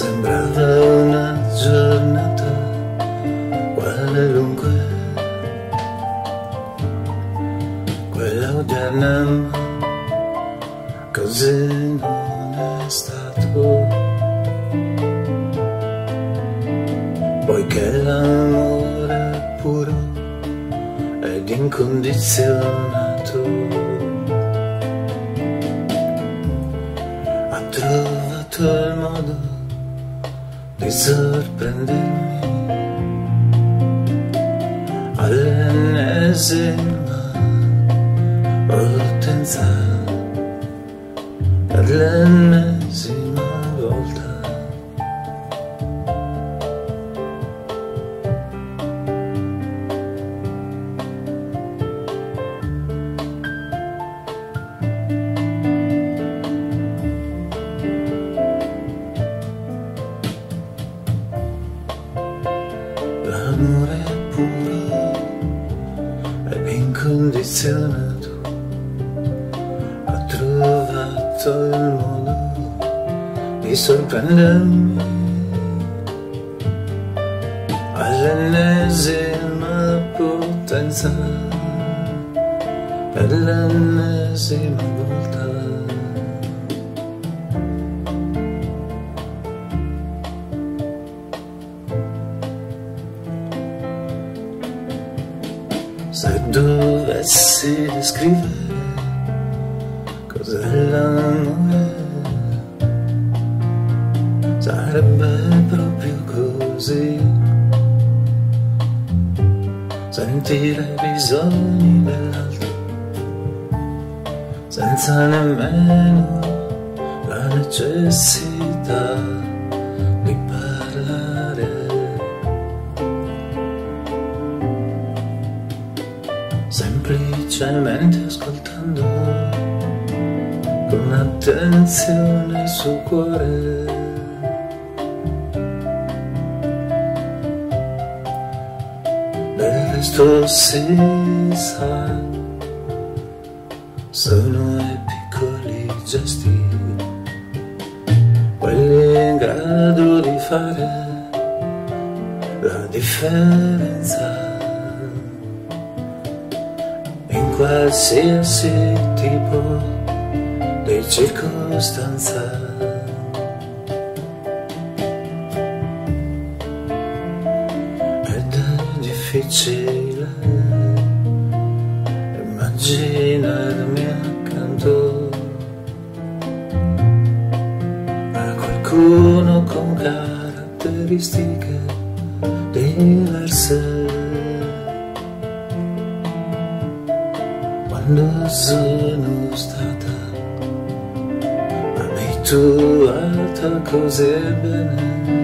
Sembrava una giornata qualunque, quella odierna, così non è stato. Poiché l'amore puro ed incondizionato, ha trovato il modo di sorprendermi all'ennesima potenza per l'ennesima volta l'amore è puro ed incondizionato ha trovato il modo di sorprendermi. All'ennesima potenza per l'ennesima volta Se dovessi descrivere cos'è l'amore, sarebbe proprio così. Sentire i bisogni dell'altro, senza nemmeno la necessità semplicemente ascoltando con attenzione il suo cuore. Del resto si sa, sono i piccoli gesti, quelli in grado di fare la differenza qualsiasi tipo di circostanza. Ed è difficile immaginarmi accanto a qualcuno con caratteristiche diverse. Quando sono stata. Abituata così bene